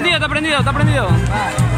prendido, está prendido, está prendido.